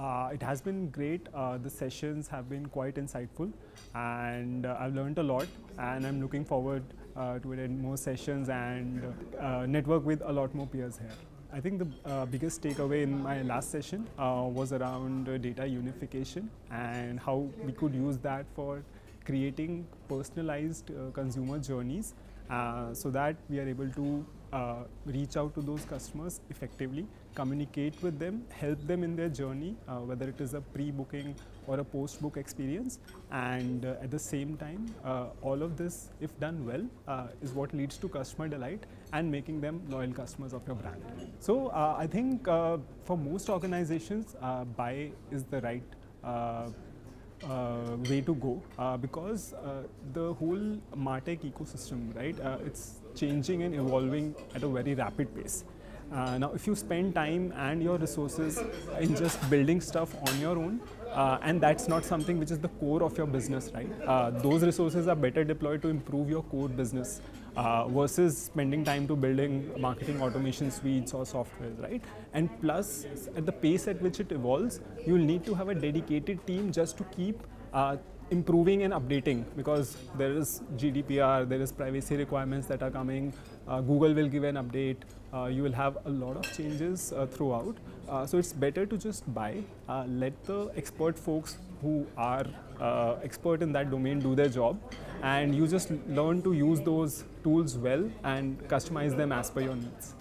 Uh, it has been great. Uh, the sessions have been quite insightful, and uh, I've learned a lot. And I'm looking forward uh, to attend more sessions and uh, network with a lot more peers here. I think the uh, biggest takeaway in my last session was around data unification and how we could use that for creating personalized consumer journeys so that we are able to uh, reach out to those customers effectively, communicate with them, help them in their journey, uh, whether it is a pre-booking or a post-book experience. And uh, at the same time, uh, all of this, if done well, uh, is what leads to customer delight and making them loyal customers of your brand. So uh, I think for most organizations, buy is the right uh, way to go uh, because uh, the whole Martech ecosystem, right, uh, it's changing and evolving at a very rapid pace. Uh, now, if you spend time and your resources in just building stuff on your own, uh, and that's not something which is the core of your business, right? Uh, those resources are better deployed to improve your core business uh, versus spending time to building marketing automation suites or softwares, right? And plus, at the pace at which it evolves, you'll need to have a dedicated team just to keep uh, improving and updating because there is GDPR, there is privacy requirements that are coming. Uh, Google will give an update. Uh, you will have a lot of changes uh, throughout. Uh, so it's better to just buy. Uh, let the expert folks who are uh, expert in that domain do their job, and you just learn to use those tools well and customize them as per your needs.